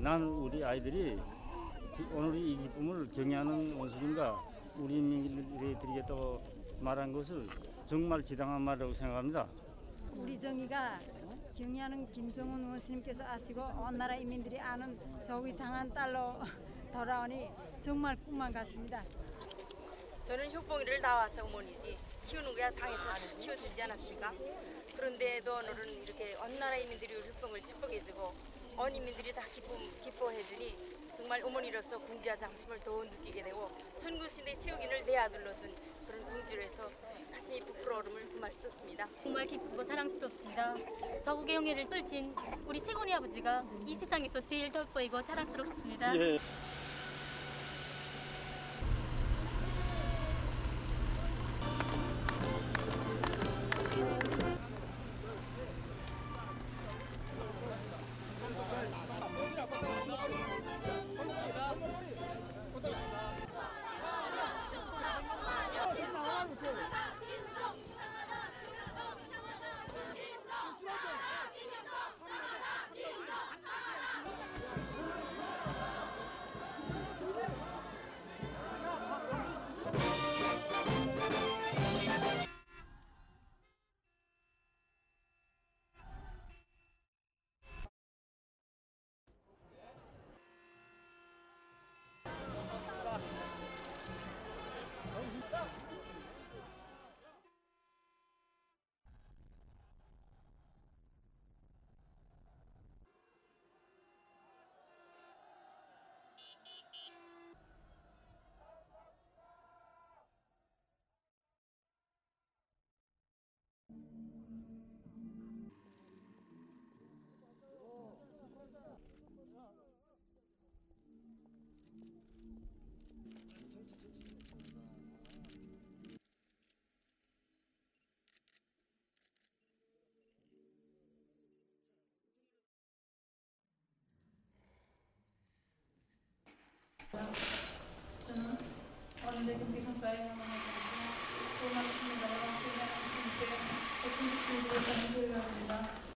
난 우리 아이들이 기- 오늘 이 기쁨을 경애하는 원수님과 우리 인민들이 드리겠다고 말한 것을 정말 지당한 말이라고 생각합니다. 우리 정의가 경의하는 김정은 원수님께서 아시고 온 나라 인민들이 아는 저기 장한 딸로 돌아오니 정말 꿈만 같습니다. 저는 효봉이를 나와서 어머니지 키우는 거야 당에서 키워주지 않았습니까? 그런데도 오늘은 이렇게 온 나라 인민들이 효봉을 축복해주고 온 인민들이 다 기쁨, 기뻐해주니 정말 어머니로서 궁지와 장심을 더 느끼게 되고 선구신대 채우기를 내 아들로 둔 그런 궁지로 해서 가슴이 부풀어 오름을 금할 수 없습니다. 정말 기쁘고 사랑스럽습니다. 저국의 영예를 떨친 우리 세곤이 아버지가 이 세상에서 제일 돋보이고 자랑스럽습니다. 예. 저는 어른들 경기 성과에 영원하고 고맙습니다. 그냥 함께 같은 식으로 교육합니다.